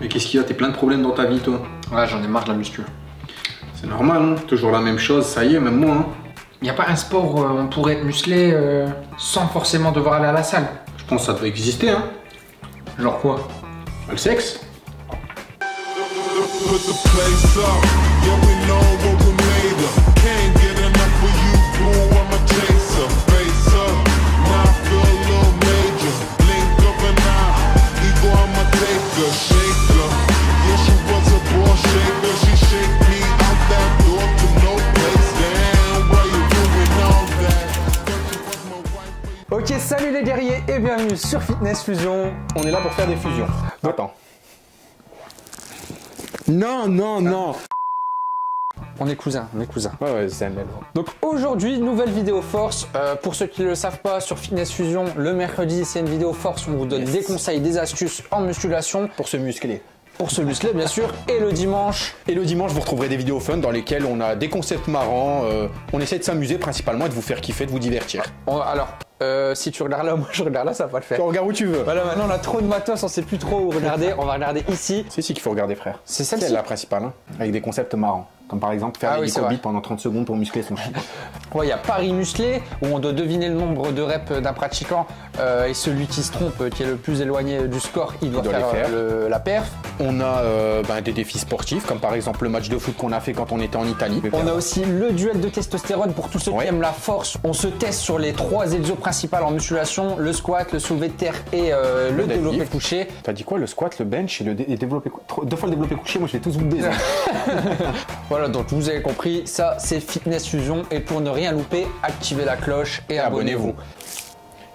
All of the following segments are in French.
Mais qu'est-ce qu'il y a? T'es plein de problèmes dans ta vie, toi. Ouais, j'en ai marre de la muscu. C'est normal, hein. Toujours la même chose, ça y est, même moi, hein. Y a pas un sport où on pourrait être musclé euh, sans forcément devoir aller à la salle? Je pense que ça devrait exister, hein. Genre quoi? Le sexe et bienvenue sur Fitness Fusion. On est là pour faire des fusions. Attends. Non, non, non On est cousins, on est cousins. Ouais, ouais, c'est un bel. Donc aujourd'hui, nouvelle vidéo force. Euh, pour ceux qui ne le savent pas, sur Fitness Fusion, le mercredi, c'est une vidéo force où on vous donne des conseils, des astuces en musculation Pour se muscler. pour se muscler bien sûr. Et le dimanche, Et le dimanche, vous retrouverez des vidéos fun dans lesquelles on a des concepts marrants. euh, on essaie de s'amuser principalement et de vous faire kiffer, de vous divertir. alors euh, si tu regardes là, moi je regarde là, ça va pas le faire. Tu regardes où tu veux. Voilà, maintenant on a trop de matos, on sait plus trop où regarder. On va regarder ici. C'est ici qu'il faut regarder, frère. C'est celle-ci la principale, hein, avec des concepts marrants. Comme par exemple faire Ah des oui, c'est pendant 30 secondes pour muscler son chien. Ouais, il y a Paris musclé où on doit deviner le nombre de reps d'un pratiquant euh, et celui qui se trompe, euh, qui est le plus éloigné du score, il doit, faire, faire. euh, le- la perf. On a euh, ben, des défis sportifs, comme par exemple le match de foot qu'on a fait quand on était en Italie. On a aussi le duel de testostérone pour tous ceux Ouais. qui aiment la force. On se teste sur les trois exos principaux en musculation le squat, le soulevé de terre et euh, le, Le développé couché. T'as dit quoi Le squat, le bench et le dé- développé cou- trop- Deux fois le développé couché, moi je vais tous vous. Voilà, donc vous avez compris, ça c'est Fitness Fusion. Et pour ne rien louper, activez la cloche et, abonnez-vous.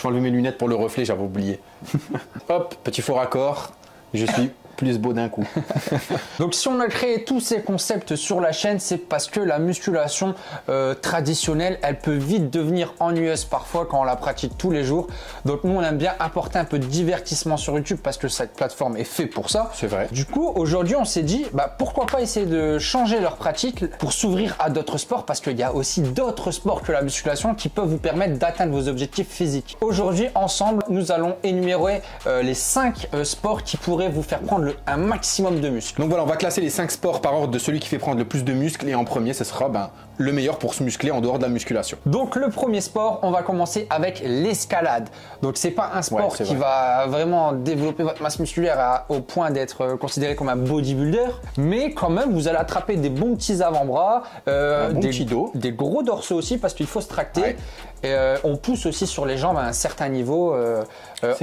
Je vais enlever mes lunettes pour le reflet, j'avais oublié. Hop, petit faux raccord. Je suis plus beau d'un coup. Donc si on a créé tous ces concepts sur la chaîne, c'est parce que la musculation euh, traditionnelle, elle peut vite devenir ennuyeuse parfois quand on la pratique tous les jours. Donc nous, on aime bien apporter un peu de divertissement sur YouTube parce que cette plateforme est faite pour ça. C'est vrai. Du coup, aujourd'hui, on s'est dit, bah, pourquoi pas essayer de changer leur pratique pour s'ouvrir à d'autres sports parce qu'il y a aussi d'autres sports que la musculation qui peuvent vous permettre d'atteindre vos objectifs physiques. Aujourd'hui, ensemble, nous allons énumérer euh, les 5 sports qui pourraient vous faire prendre le- un maximum de muscles. Donc voilà, on va classer les 5 sports par ordre de celui qui fait prendre le plus de muscles. Et en premier, ce sera ben, le meilleur pour se muscler en dehors de la musculation. Donc le premier sport, on va commencer avec l'escalade. Donc c'est pas un sport Ouais, qui vrai. va vraiment développer votre masse musculaire à- au point d'être euh, considéré comme un bodybuilder, mais quand même vous allez attraper des bons petits avant-bras, euh, bon des, petit dos. des gros dorsaux aussi parce qu'il faut se tracter. Ouais. Et, euh, on pousse aussi sur les jambes à un certain niveau euh,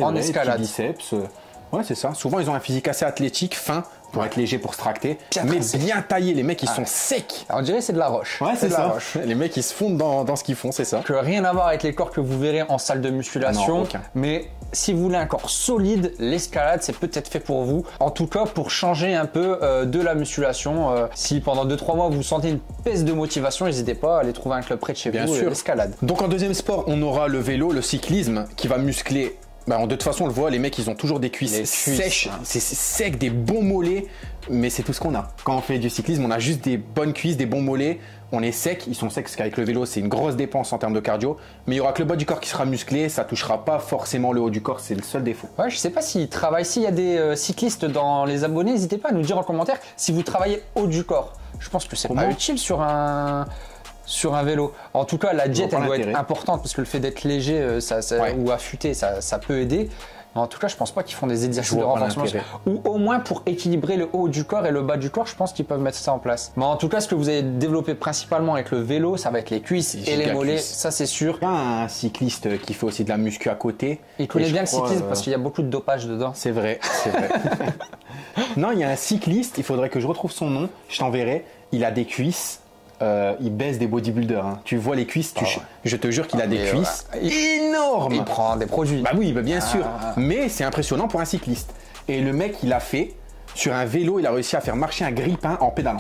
en vrai, escalade. biceps. Ouais, c'est ça. Souvent, ils ont un physique assez athlétique, fin, pour être léger, pour se tracter. Bien mais tracé. bien taillé, les mecs, ils sont secs. On dirait que c'est de la roche. Ouais, c'est de la ça. roche. Les mecs, ils se fondent dans, dans ce qu'ils font, c'est ça. que rien à voir avec les corps que vous verrez en salle de musculation. Non, mais si vous voulez un corps solide, l'escalade c'est peut-être fait pour vous. En tout cas, pour changer un peu euh, de la musculation. euh, si pendant 2-3 mois vous sentez une baisse de motivation, n'hésitez pas à aller trouver un club près de chez Bien vous. sûr. L'escalade. Donc en deuxième sport, on aura le vélo, le cyclisme, qui va muscler. Bah, de toute façon, on le voit, les mecs, ils ont toujours des cuisses, sèches, hein. c'est sec, des bons mollets, mais c'est tout ce qu'on a. Quand on fait du cyclisme, on a juste des bonnes cuisses, des bons mollets, on est sec, ils sont secs, parce qu'avec le vélo, c'est une grosse dépense en termes de cardio, mais il y aura que le bas du corps qui sera musclé, ça touchera pas forcément le haut du corps, c'est le seul défaut. Ouais, je sais pas s'ils travaillent. S'il y a des euh, cyclistes dans les abonnés, n'hésitez pas à nous dire en commentaire si vous travaillez haut du corps. Je pense que c'est pas utile sur un sur un vélo. En tout cas, la diète elle doit être importante parce que le fait d'être léger euh, ça, ça- Ouais. ou affûté, ça, ça peut aider. Mais en tout cas, je pense pas qu'ils font des exercices de renforcement. Ou au moins pour équilibrer le haut du corps et le bas du corps, je pense qu'ils peuvent mettre ça en place. Mais en tout cas, ce que vous avez développé principalement avec le vélo, ça va être les cuisses et les mollets. Ça, c'est sûr. Il y a un cycliste qui fait aussi de la muscu à côté. Il connaît bien le cyclisme euh, parce qu'il y a beaucoup de dopage dedans. C'est vrai, c'est vrai. non, il y a un cycliste, il faudrait que je retrouve son nom, je t'enverrai. Il a des cuisses, euh, il baisse des bodybuilders. hein. Tu vois les cuisses, tu- Ah ouais. je te jure qu'il a des mais, cuisses euh, il- énormes. Il prend des produits. Bah oui, bah bien sûr. Ah. Mais c'est impressionnant pour un cycliste. Et le mec, il a fait, sur un vélo, il a réussi à faire marcher un grille-pain en pédalant.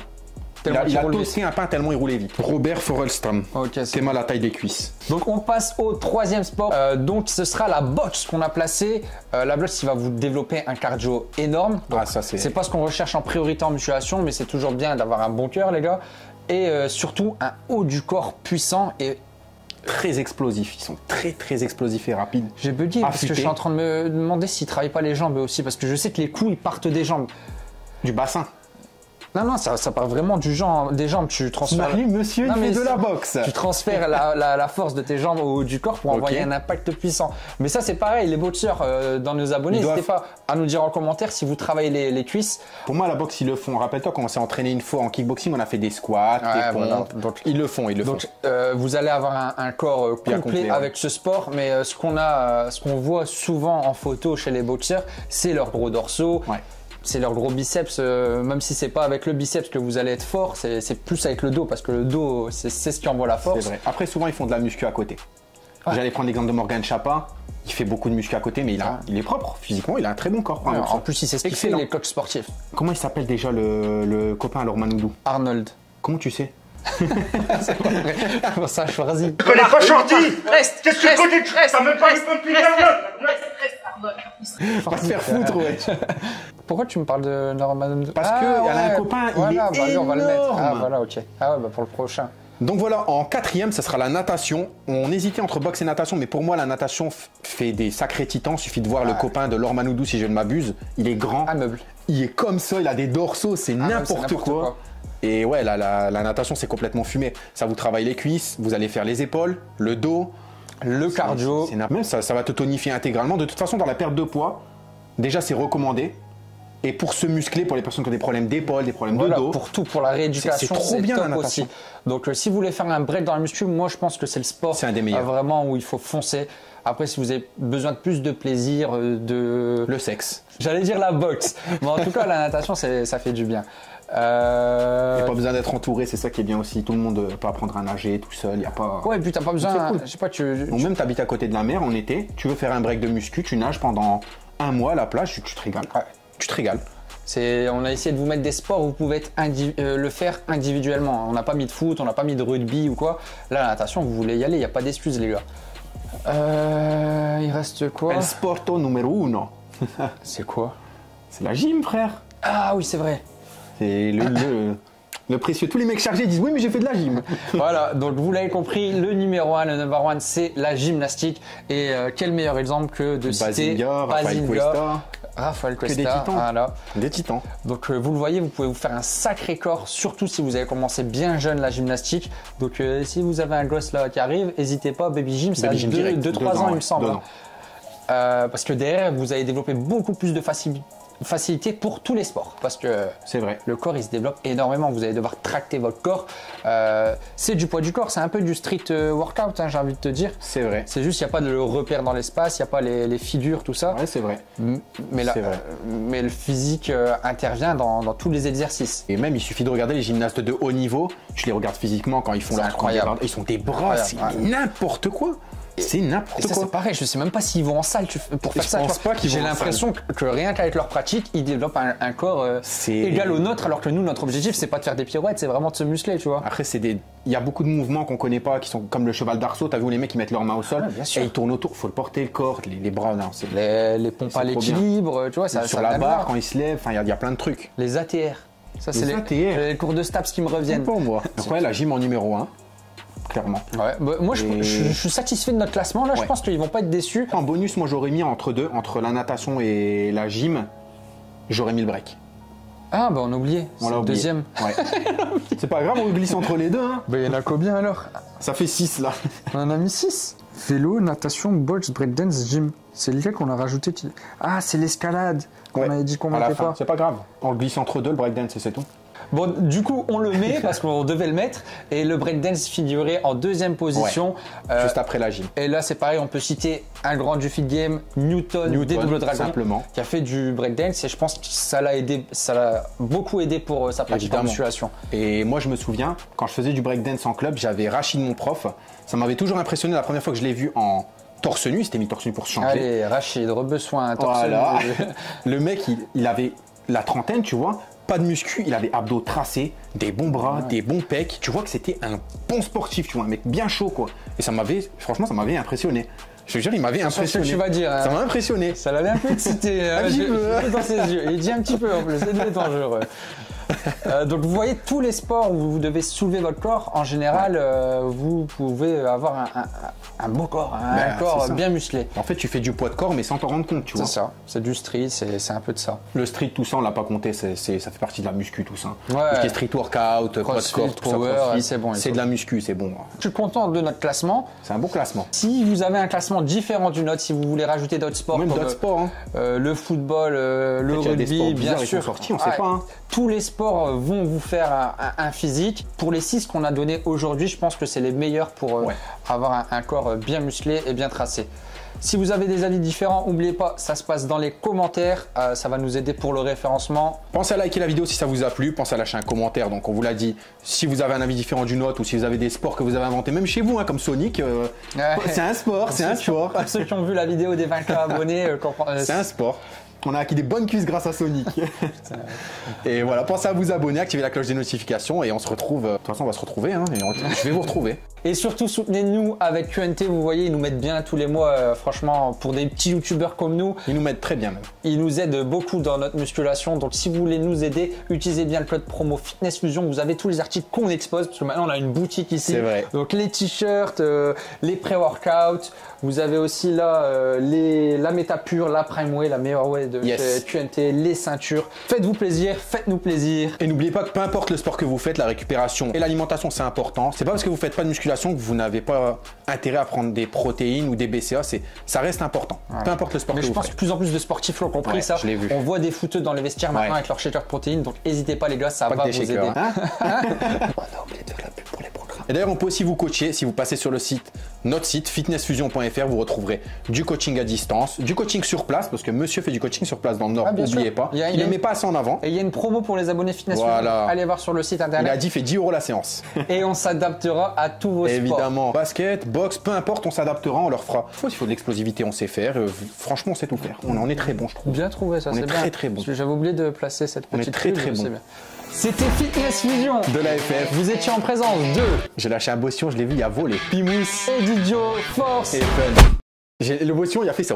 Il Tellement a, il un pain tellement il roulait vite. Robert Forelstam. Ok, c'est mal la taille des cuisses. Donc on passe au troisième sport. Euh, donc ce sera la boxe qu'on a placée. Euh, la boxe qui va vous développer un cardio énorme. Donc, Ah, ça, c'est- C'est pas ce qu'on recherche en priorité en musculation, mais c'est toujours bien d'avoir un bon cœur, les gars. Et euh, surtout un haut du corps puissant. Et Très explosifs. Ils sont très très explosifs et rapides. j'ai bugué parce que je suis en train de me demander s'ils travaillent pas les jambes aussi, parce que je sais que les coups ils partent des jambes. Du bassin. Non, non, ça, ça part vraiment du jambes, des jambes. Tu transfères. Marie, monsieur, Non, il mais fait de la boxe. Tu transfères la, la- la force de tes jambes au haut du corps pour envoyer un impact puissant. Mais ça, c'est pareil. Les boxeurs euh, dans nos abonnés, doivent- n'hésitez pas à nous dire en commentaire si vous travaillez les, les cuisses. Pour moi, la boxe, ils le font. Rappelle-toi, quand on s'est entraîné une fois en kickboxing, on a fait des squats, Ouais, des voilà. pompes. Donc- ils le font, ils le Donc, font. euh, vous allez avoir un, un corps euh, complet, Bien complet, ouais. avec ce sport, mais euh, ce qu'on a, ce qu'on voit souvent en photo chez les boxeurs, c'est leurs gros dorsaux, Ouais. C'est leurs gros biceps. euh, même si c'est pas avec le biceps que vous allez être fort, c'est c'est plus avec le dos parce que le dos, c'est c'est ce qui envoie la C'est force. vrai. Après, souvent, ils font de la muscu à côté. Ouais. J'allais prendre l'exemple de Morgan Chapa. Il fait beaucoup de muscu à côté, mais il, a, Ouais. il est propre. Physiquement, il a un très bon corps. Ouais, en ça. plus, il sait ce qu'il fait, les coachs sportifs. Comment il s'appelle déjà le, le copain à Lormanoudou Arnold. Comment tu sais? Pour ça, je choisis? Je connais pas Shorty Reste Qu'est-ce que tu connais T'as même pas vu ton petit Va se faire foutre, ouais. Pourquoi tu me parles de Norman Parce que y a un copain, il est bah, lui, on va le mettre. Ah, voilà, ok. Ah ouais, bah pour le prochain. Donc voilà, en quatrième, ça sera la natation. On hésitait entre boxe et natation, mais pour moi, la natation fait des sacrés titans. Suffit de voir le copain de Lormanoudou, si je ne m'abuse. Il est grand, Un meuble. il est comme ça, il a des dorsaux, c'est Ah, n'importe quoi. quoi. Et ouais, la, la- la natation, c'est complètement fumé. Ça vous travaille les cuisses, vous allez faire les épaules, le dos. Le cardio. Même ça, ça va te tonifier intégralement. De toute façon, dans la perte de poids, déjà, c'est recommandé. Et pour se muscler, pour les personnes qui ont des problèmes d'épaule, des problèmes Voilà, de dos, pour tout, pour la rééducation, C'est- trop bien, top la natation. aussi. Donc, euh, si vous voulez faire un break dans la muscu, moi, je pense que c'est le sport C'est un des meilleurs. euh, vraiment où il faut foncer. Après, si vous avez besoin de plus de plaisir, euh, de, le sexe. j'allais dire la boxe, mais en tout cas, la natation, ça fait du bien. Euh, Il n'y a pas besoin d'être entouré, c'est ça qui est bien aussi. Tout le monde peut apprendre à nager tout seul, il n'y a pas... Ouais, et puis t'as pas besoin, cool. je sais pas, tu, Donc même t'habites à côté de la mer en été, tu veux faire un break de muscu, tu nages pendant un mois à la plage, tu, tu te régales. Ouais. Tu te régales. On a essayé de vous mettre des sports où vous pouvez être indi- euh, le faire individuellement. On n'a pas mis de foot, on n'a pas mis de rugby ou quoi. Là, la natation, vous voulez y aller, il n'y a pas d'excuses, les gars. Euh, il reste quoi? El sporto numéro uno. C'est quoi? C'est la gym, frère. Ah oui, c'est vrai. C'est le, le, le précieux. Tous les mecs chargés disent oui, mais j'ai fait de la gym. voilà, donc vous l'avez compris, le numéro 1, le number 1, c'est la gymnastique. Et euh, quel meilleur exemple que de citer Cuesta, Raphaël que Cuesta. des titans. Voilà. des titans. Donc euh, vous le voyez, vous pouvez vous faire un sacré corps, surtout si vous avez commencé bien jeune la gymnastique. Donc euh, si vous avez un gosse là qui arrive, n'hésitez pas, Baby Gym, c'est à Baby gym direct, 2-3 deux ans, ans, il me semble. Euh, parce que derrière, vous allez développer beaucoup plus de faci- facilité pour tous les sports. Parce que C'est vrai. le corps il se développe énormément. Vous allez devoir tracter votre corps. Euh, c'est du poids du corps, c'est un peu du street euh, workout, hein, j'ai envie de te dire. C'est vrai. C'est juste, il n'y a pas de repère dans l'espace, il n'y a pas les, les figures, tout ça. Ouais, c'est vrai. Mais, là, vrai. euh, mais le physique euh, intervient dans, dans tous les exercices. Et même, il suffit de regarder les gymnastes de haut niveau. Je les regarde physiquement quand ils font leur incroyable. Ils sont des Incroyable, n'importe quoi. C'est n'importe ça, quoi. c'est pareil, je sais même pas s'ils vont en salle tu- pour faire Je ça. pense pas qu'ils J'ai l'impression que, que rien qu'avec leur pratique, ils développent un, un corps euh, égal au nôtre, alors que nous, notre objectif, c'est pas de faire des pirouettes, c'est vraiment de se muscler, tu vois. Après, c'est des. Il y a beaucoup de mouvements qu'on connaît pas, qui sont comme le cheval d'arceau. T'as vu où les mecs qui mettent leurs mains au sol sûr. et ils tournent autour. Faut le porter le corps, les, les bras. Non, Les, les pompes à l'équilibre, tu vois, ça, sur ça la barre quand ils se lèvent. Enfin, il y a- il y, a plein de trucs. Les ATR. Ça, c'est Les les, ATR. les cours de STAPS qui me reviennent. pour moi. Donc ouais, la gym en numéro 1, clairement. Ouais, bah, moi, je, Et- je- je suis satisfait de notre classement. Là, je pense qu'ils vont pas être déçus. En bonus, moi j'aurais mis entre deux, entre la natation et la gym, j'aurais mis le break. Ah, bah, on a oublié. On C'est l'a deuxième. Ouais. c'est pas grave, on glisse entre les deux. Hein. Bah, il y en a combien alors? Ça fait 6 là. On en a mis 6. Vélo, natation, boxe, breakdance, gym. C'est lequel qu'on a rajouté qui- Ah, c'est l'escalade. On Ouais. avait dit qu'on mettait pas. c'est pas grave. On le glisse entre deux, le breakdance et c'est tout. Bon, du coup, on le met parce qu'on devait le mettre. Et le breakdance figurait en deuxième position. Euh, Juste après la gym. et là, c'est pareil, on peut citer un grand du feed game, Newton, Newton, DW Dragon, simplement. qui a fait du breakdance. Et je pense que ça l'a aidé, ça l'a beaucoup aidé pour euh, sa pratique Évidemment. musculation. Et moi, je me souviens, quand je faisais du breakdance en club, j'avais Rachid, mon prof. Ça m'avait toujours impressionné la première fois que je l'ai vu en torse nu. Il s'était mis torse nu pour se changer. Allez, Rachid, rebesoin, torse Voilà. nu. le mec, il, il avait la trentaine, tu vois, pas de muscu, il avait abdos tracés, des bons bras, des bons pecs. Tu vois que c'était un bon sportif, tu vois, un mec bien chaud, quoi. Et ça m'avait, franchement, ça m'avait impressionné. Je te jure, il m'avait C'est ce que impressionné. tu vas dire. hein. Ça m'a impressionné. Ça l'avait un peu excité. hein, Un petit peu. vu dans ses yeux. Il dit un petit peu en plus, c'est dangereux. Euh, donc vous voyez tous les sports où vous devez soulever votre corps, en général, euh, vous pouvez avoir un, un- un beau corps, un Ben, corps c'est ça. bien musclé. En fait, tu fais du poids de corps, mais sans t'en rendre compte, tu C'est vois. ça, c'est du street, c'est c'est un peu de ça. Le street, tout ça, on l'a pas compté, c'est, c'est- ça fait partie de la muscu, tout ça. Ouais. Tout ce qui est street workout, poids de corps, tout ça, power, c'est bon, C'est de la muscu, c'est bon. Je suis content de notre classement. C'est un bon classement. Si vous avez un classement différent du nôtre, si vous voulez rajouter d'autres sports Même comme sports, hein. euh, le football, le rugby, bien sûr. sortis, on sait pas, hein. Tous les sports euh, vont vous faire un, un- un physique. Pour les six qu'on a donnés aujourd'hui, je pense que c'est les meilleurs pour euh, Ouais. avoir un, un corps euh, bien musclé et bien tracé. Si vous avez des avis différents, n'oubliez pas, ça se passe dans les commentaires. Euh, ça va nous aider pour le référencement. Pensez à liker la vidéo si ça vous a plu, pensez à lâcher un commentaire. Donc on vous l'a dit, si vous avez un avis différent du nôtre ou si vous avez des sports que vous avez inventés, même chez vous, hein, comme Sonic, euh, Ouais. c'est un sport, c'est un sport. Ceux qui ont vu la vidéo des 20K abonnés euh, C'est un sport. On a acquis des bonnes cuisses grâce à Sonic. et voilà, pensez à vous abonner, activer la cloche des notifications et on se retrouve. euh, De toute façon, on va se retrouver. Hein, et on- Je vais vous retrouver. Et surtout, soutenez-nous avec QNT. Vous voyez, ils nous mettent bien tous les mois. euh, franchement, pour des petits youtubeurs comme nous, Ils nous mettent très bien même. ils nous aident beaucoup dans notre musculation. Donc, si vous voulez nous aider, utilisez bien le code promo Fitness Fusion. Vous avez tous les articles qu'on expose. Parce que maintenant, on a une boutique ici. C'est vrai. Donc, les t-shirts, euh, les pré-workouts. Vous avez aussi là euh, les, la méta pure, la Prime Way, la meilleure way de Yes. chez QNT, les ceintures. Faites-vous plaisir, faites-nous plaisir. Et n'oubliez pas que peu importe le sport que vous faites, la récupération et l'alimentation c'est important. C'est pas parce que vous faites pas de musculation que vous n'avez pas intérêt à prendre des protéines ou des BCA. C'est, ça reste important. Peu importe le sport Mais que je vous pense que faites. de plus en plus de sportifs l'ont compris Ouais, ça. je vu. On voit des footeux dans les vestiaires maintenant avec leur shaker de protéines, donc n'hésitez pas les gars, ça Pas va que vous shakers. aider. hein. on a oublié de la pub pour les programmes. Et d'ailleurs, on peut aussi vous coacher si vous passez sur le site, notre site fitnessfusion.fr. Vous retrouverez du coaching à distance, du coaching sur place parce que Monsieur fait du coaching sur place dans le Nord. Ah, N'oubliez pas. Il Il il ne met pas assez en avant. Et il y a une promo pour les abonnés Fitness Voilà. Fusion. Allez voir sur le site Il internet a dit fait 10 euros la séance. et on s'adaptera à tous vos sports. Évidemment, basket, boxe, peu importe, on s'adaptera, on leur fera. Faut, s'il faut de l'explosivité, on sait faire. Euh, franchement, on sait tout faire. On en est très bon, je trouve. Bien trouvé ça, On c'est est bien. très, très bon. J'avais oublié de placer cette On est petite très, pub, très bon. C'était Fitness Fusion. De la FF. Vous étiez en présence de J'ai lâché un bossion, je l'ai vu, il a volé. Pimous Edidio Force. et Fun. Le bossion, il a fait ça.